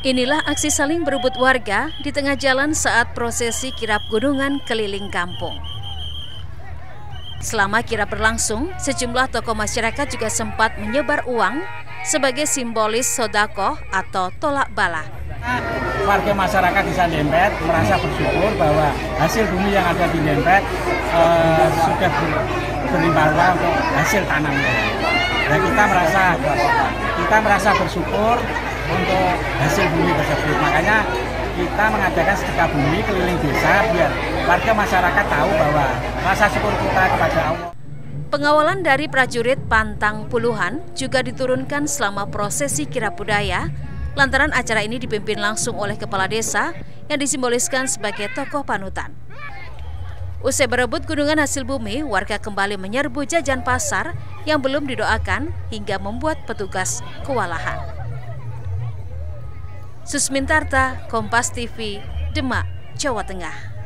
Inilah aksi saling berebut warga di tengah jalan saat prosesi kirap gunungan keliling kampung. Selama kirap berlangsung, sejumlah tokoh masyarakat juga sempat menyebar uang sebagai simbolis sodako atau tolak bala. Warga masyarakat di Dempet merasa bersyukur bahwa hasil bumi yang ada di Dempet uh, sudah ber, berlimpah ruah untuk hasil tanamnya. Dan kita merasa kita merasa bersyukur untuk hasil bumi tersebut. Makanya kita mengadakan sedekah bumi keliling desa biar warga masyarakat tahu bahwa rasa syukur kita kepada Allah. Pengawalan dari prajurit Pantang Puluhan juga diturunkan selama prosesi kirap budaya, lantaran acara ini dipimpin langsung oleh kepala desa yang disimboliskan sebagai tokoh panutan. Usai berebut gunungan hasil bumi, warga kembali menyerbu jajan pasar yang belum didoakan hingga membuat petugas kewalahan. Susmintarta, Kompas TV, Demak, Jawa Tengah.